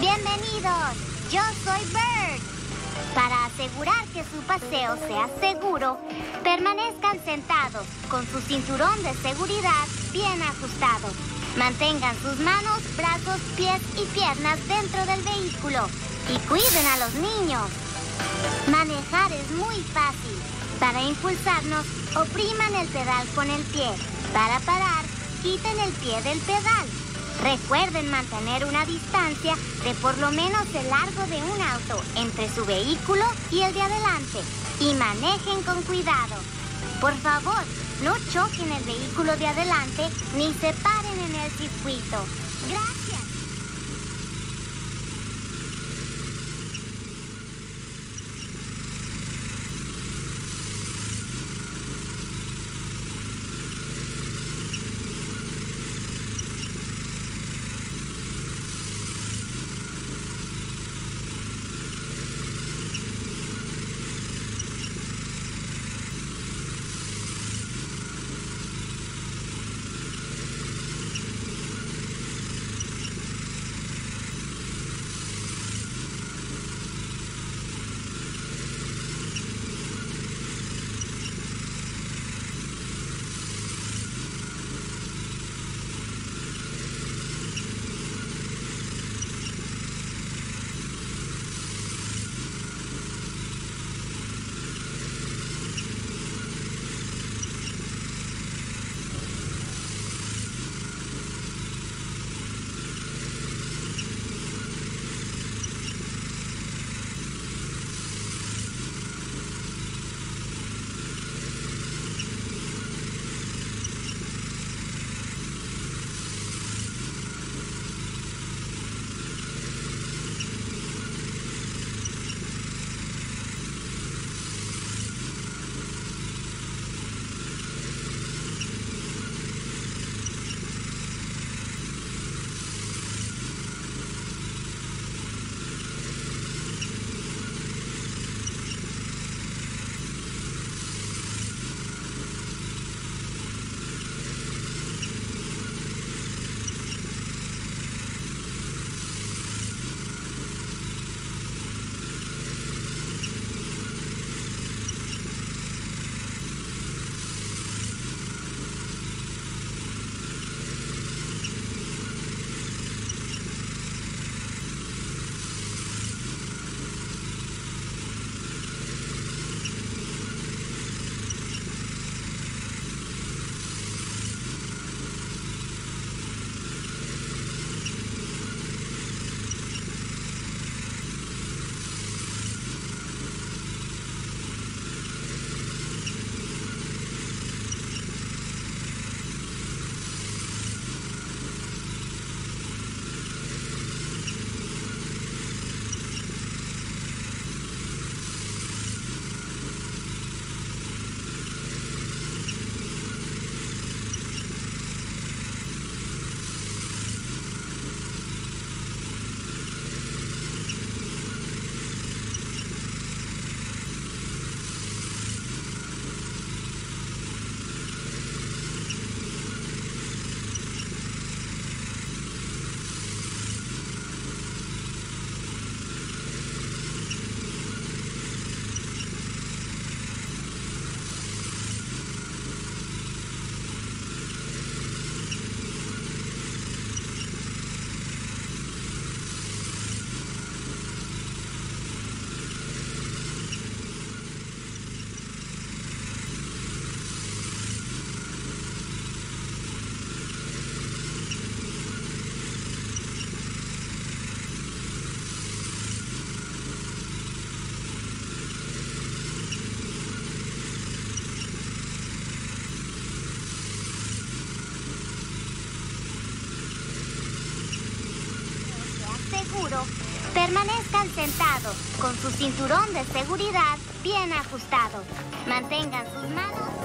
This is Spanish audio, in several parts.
Bienvenidos, yo soy Bird. Para asegurar que su paseo sea seguro, permanezcan sentados con su cinturón de seguridad bien ajustado. Mantengan sus manos, brazos, pies y piernas dentro del vehículo y cuiden a los niños. Manejar es muy fácil. Para impulsarnos, opriman el pedal con el pie. Para parar, quiten el pie del pedal. Recuerden mantener una distancia de por lo menos el largo de un auto entre su vehículo y el de adelante. Y manejen con cuidado. Por favor, no choquen el vehículo de adelante ni se paren en el circuito. Gracias. Permanezcan sentados con su cinturón de seguridad bien ajustado. Mantengan sus manos.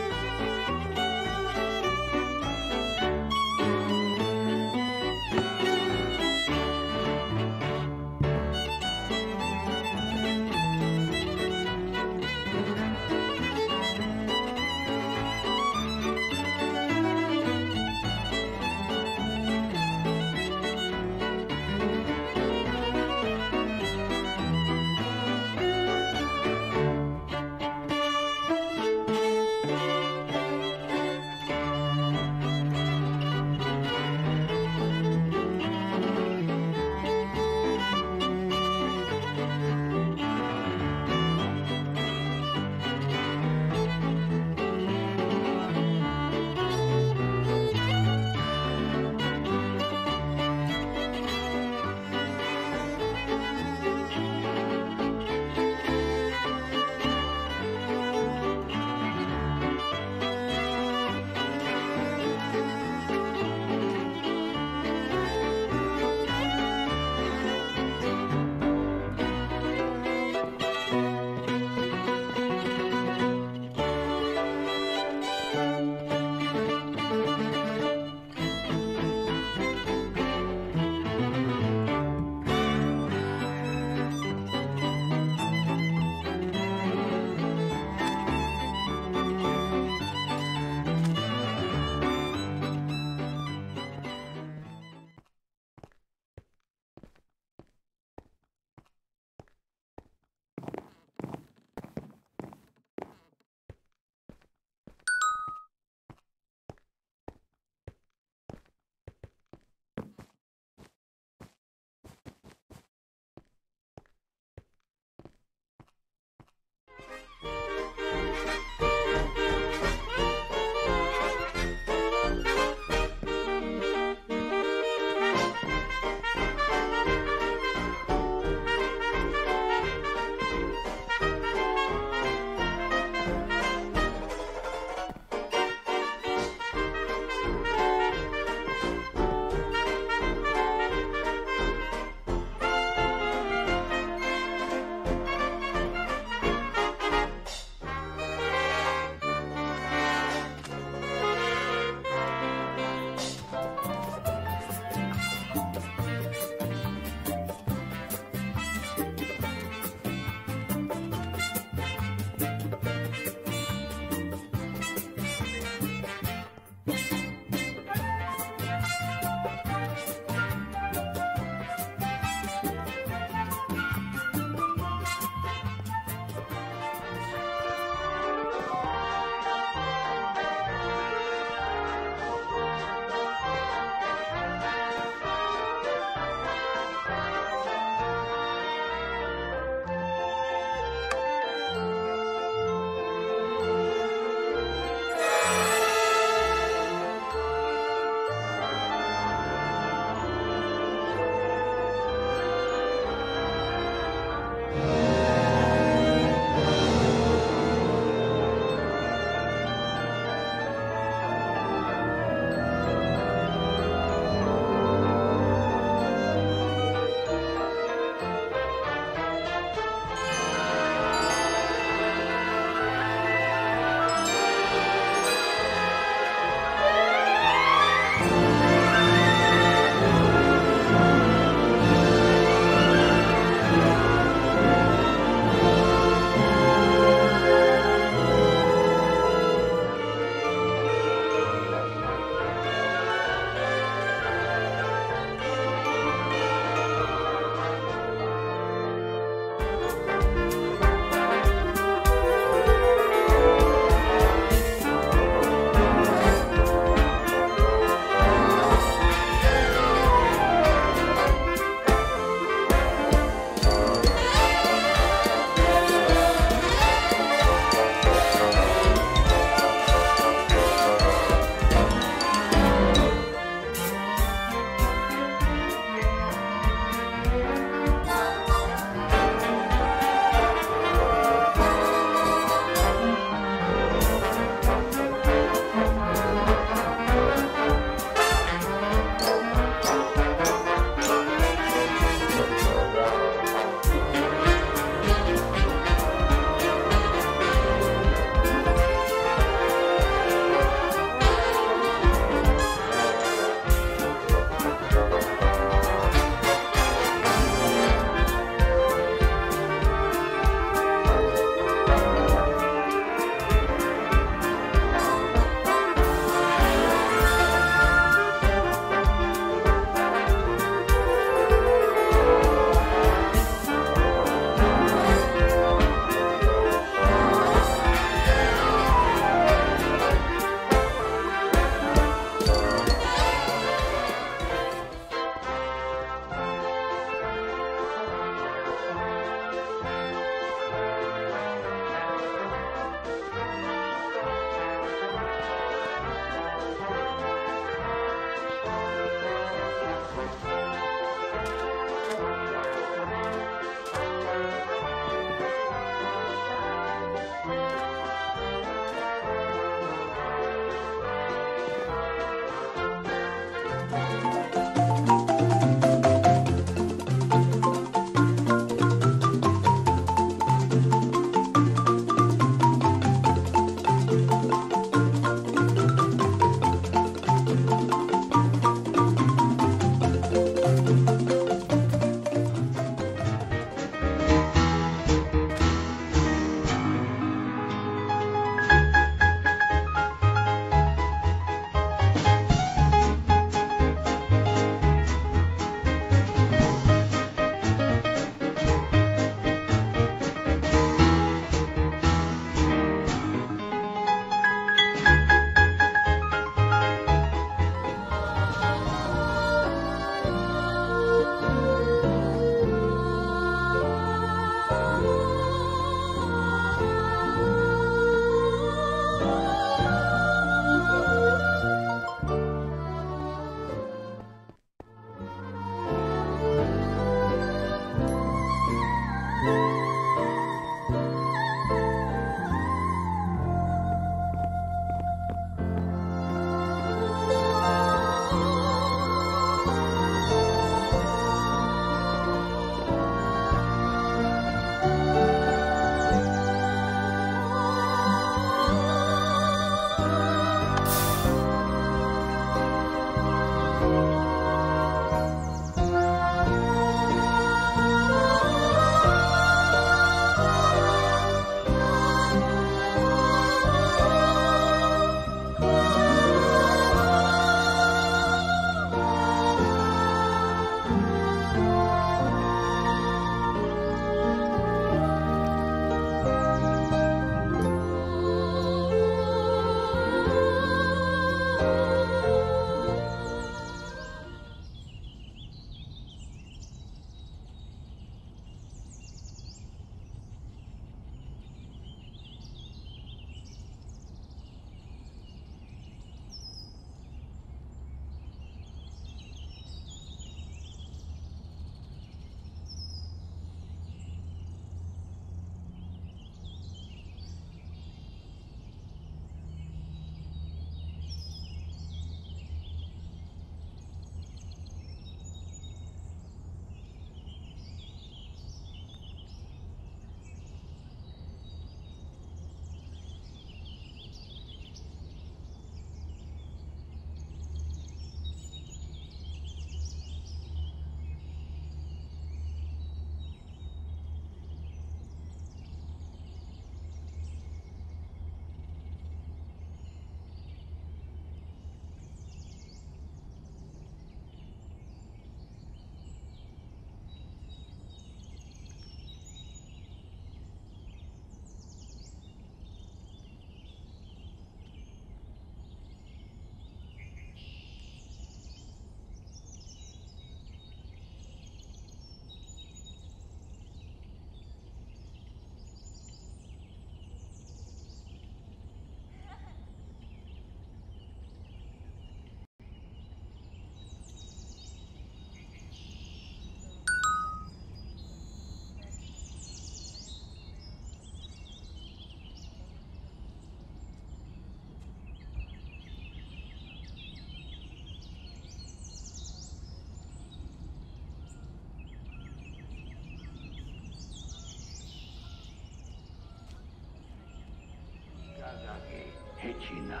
Hechina,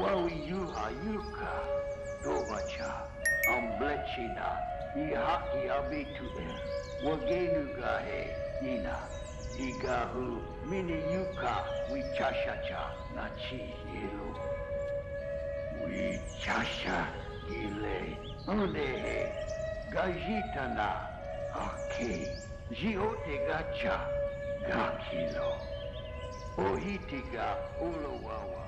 wawi yuha yuka, dovacha, amblechina, ihaki abitu e, wagenu ina, igahu, mini yuka, wichashacha, nachi yelu. Wichasha, ile, unehe, gajitana, ake, jiote gacha, gakilo. Ohitiga Olowawa.